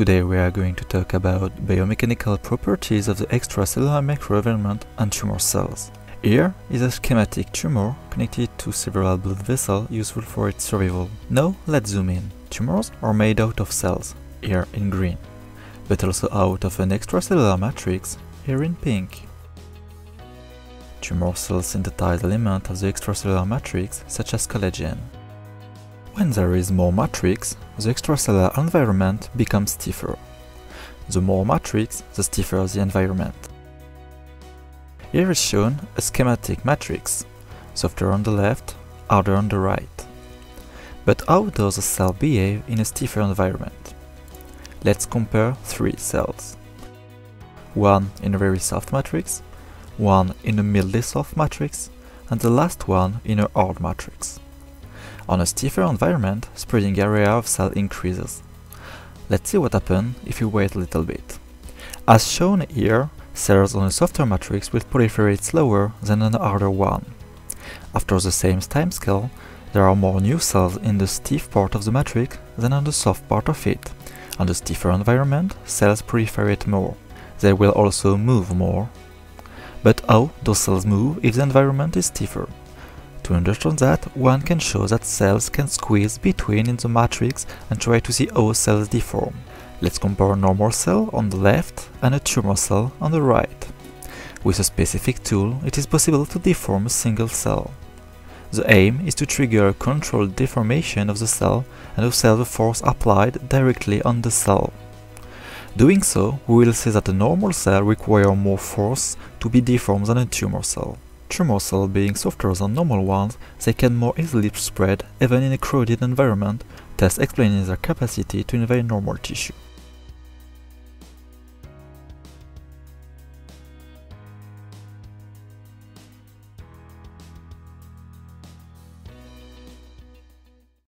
Today we are going to talk about biomechanical properties of the extracellular microenvironment and tumor cells. Here is a schematic tumor connected to several blood vessels useful for its survival. Now let's zoom in. Tumors are made out of cells, here in green, but also out of an extracellular matrix, here in pink. Tumor cells synthesize elements of the extracellular matrix such as collagen. When there is more matrix, the extracellular environment becomes stiffer. The more matrix, the stiffer the environment. Here is shown a schematic matrix, softer on the left, harder on the right. But how does a cell behave in a stiffer environment? Let's compare three cells. One in a very soft matrix, one in a mildly soft matrix, and the last one in a hard matrix. On a stiffer environment, spreading area of cell increases. Let's see what happens if you wait a little bit. As shown here, cells on a softer matrix will proliferate slower than on a harder one. After the same timescale, there are more new cells in the stiff part of the matrix than on the soft part of it. On the stiffer environment, cells proliferate more. They will also move more. But how those cells move if the environment is stiffer? To understand that, one can show that cells can squeeze between in the matrix and try to see how cells deform. Let's compare a normal cell on the left and a tumor cell on the right. With a specific tool, it is possible to deform a single cell. The aim is to trigger a controlled deformation of the cell and observe the force applied directly on the cell. Doing so, we will see that a normal cell requires more force to be deformed than a tumor cell. Tumor cells being softer than normal ones, they can more easily spread even in a crowded environment, thus explaining their capacity to invade normal tissue.